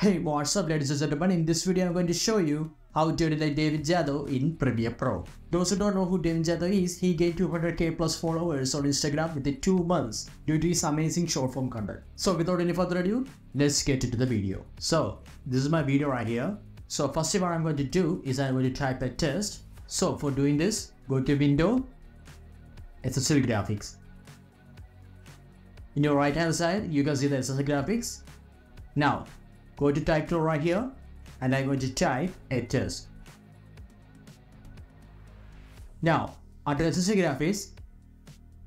Hey, what's up ladies and gentlemen? In this video, I'm going to show you how to delete Devin Jatho in Premiere Pro. Those who don't know who Devin Jatho is, he gained 200k plus followers on Instagram within 2 months due to his amazing short form content. So without any further ado, let's get into the video. So, this is my video right here. So first thing what I'm going to do is I'm going to type a test. So for doing this, go to Window, Essential Graphics. In your right hand side, you can see the Essential Graphics. Now, go to type tool right here and I'm going to type a test. Now, under Essential Graphics,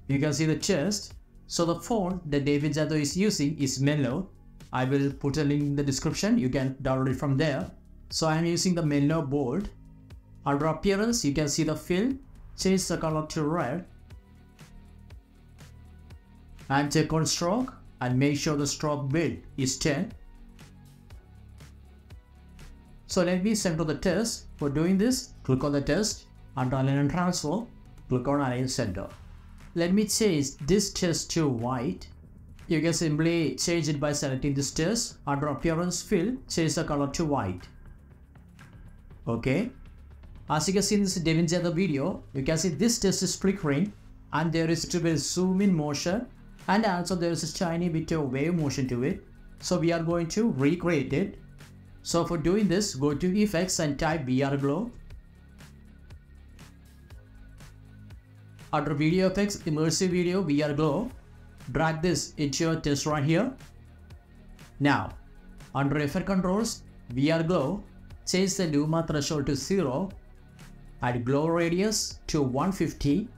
you can see the chest. So the font that Devin Jatho is using is Mello. I will put a link in the description. You can download it from there. So I am using the Mello bold. Under appearance, you can see the fill. Change the color to red. And check on stroke and make sure the stroke width is 10. So let me send to the test. For doing this, click on the test. Under align and transform, click on align center. Let me change this test to white. You can simply change it by selecting this test. Under appearance fill, change the color to white. Okay. As you can see in this Jatho video, you can see this test is flickering and there is to be zoom in motion and also there is a tiny bit of wave motion to it. So we are going to recreate it. So for doing this, go to effects and type VR glow. Under video effects, immersive video VR glow, drag this into your test right here. Now, under effect controls, VR glow, change the luma threshold to 0, add glow radius to 150,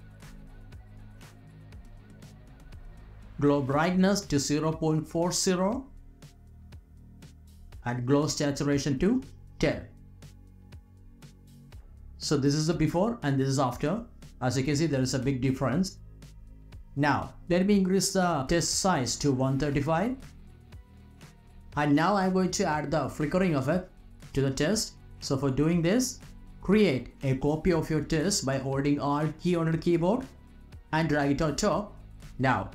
glow brightness to 0.40, and glow saturation to 10. So this is the before and this is after. As you can see, there is a big difference. Now, let me increase the test size to 135. And now I'm going to add the flickering effect to the test. So for doing this, create a copy of your test by holding Alt key on your keyboard and drag it on top. Now,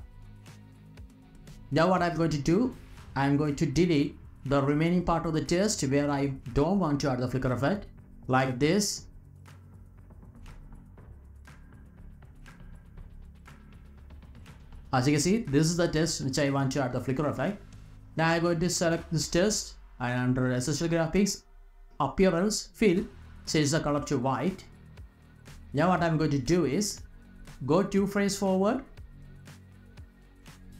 now what I'm going to do, I'm going to delete the remaining part of the test where I don't want to add the flicker effect like this. As you can see this is the test which I want to add the flicker effect. Now I'm going to select this test and under Essential graphics appearance fill change the color to white. Now what I'm going to do is go two frames forward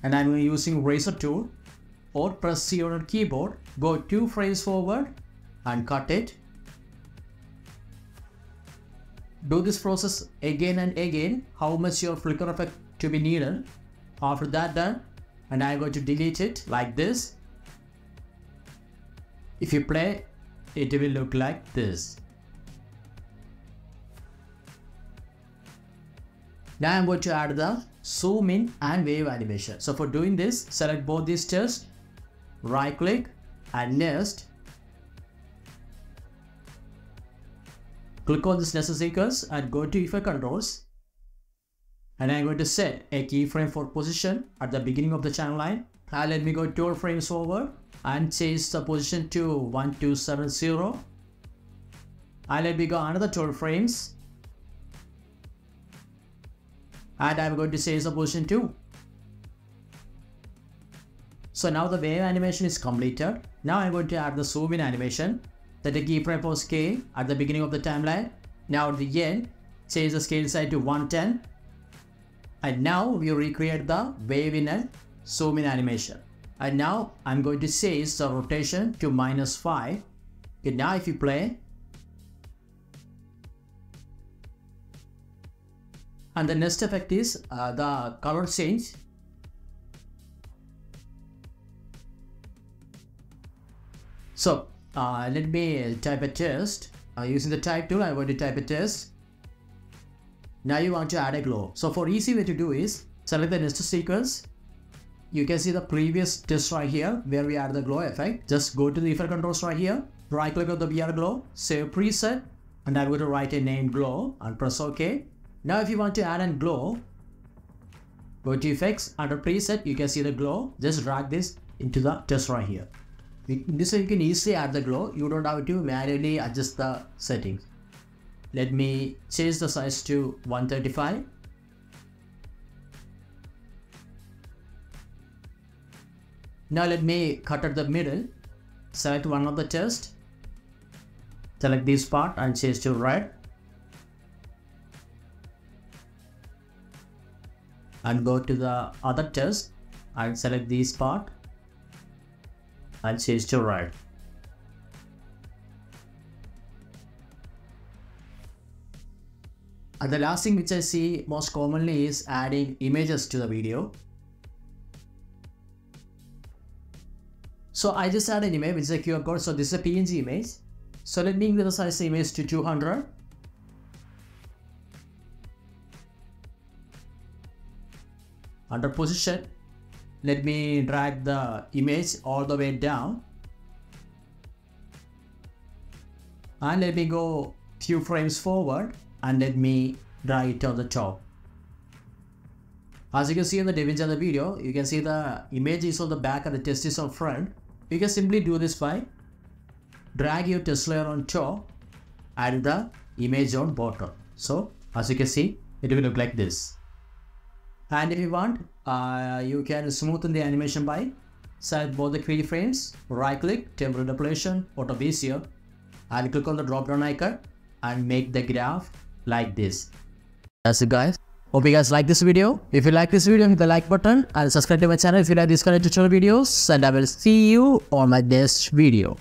and I'm using razor tool or press C on your keyboard, go two frames forward and cut it. Do this process again and again, how much your flicker effect to be needed. After that done, and I'm going to delete it like this. If you play, it will look like this. Now I'm going to add the zoom in and wave animation. So for doing this, select both these tests right click and nest click on this nest sequence and go to effect controls. And I'm going to set a keyframe for position at the beginning of the channel line. And let me go 12 frames over and change the position to 1270 and let me go another 12 frames. And I'm going to change the position to so now the wave animation is completed. Now I'm going to add the zoom in animation. Set a keyframe for scale at the beginning of the timeline. Now at the end, change the scale size to 110. And now we recreate the wave in and zoom in animation. And now I'm going to change the rotation to minus 5. Okay, now if you play, and the next effect is uh, the color change So uh, let me type a test. Uh, using the type tool, I'm going to type a test. Now you want to add a glow. So for easy way to do is select the nested sequence. You can see the previous test right here where we add the glow effect. Just go to the effect controls right here. Right click on the VR glow, save preset, and I'm going to write a name glow and press OK. Now if you want to add a glow, go to effects under preset, you can see the glow. Just drag this into the test right here. In this way you can easily add the glow. You don't have to manually adjust the settings. Let me change the size to 135. Now let me cut at the middle. Select one of the test. Select this part and change to red. And go to the other test and select this part and change to red. And the last thing which I see most commonly is adding images to the video. So I just add an image which is a QR code. So this is a PNG image. So let me increase the size image to 200. Under position, let me drag the image all the way down. And let me go few frames forward and let me drag it on the top. As you can see in the DaVinci video, you can see the image is on the back and the test is on front. You can simply do this by drag your test layer on top and the image on bottom. So as you can see, it will look like this. And if you want, uh, you can smoothen the animation by select both the keyframes, right click, temporal interpolation, auto bezier, and click on the drop down icon and make the graph like this. That's it guys. Hope you guys like this video. If you like this video, hit the like button and subscribe to my channel if you like these kind of tutorial videos and I will see you on my next video.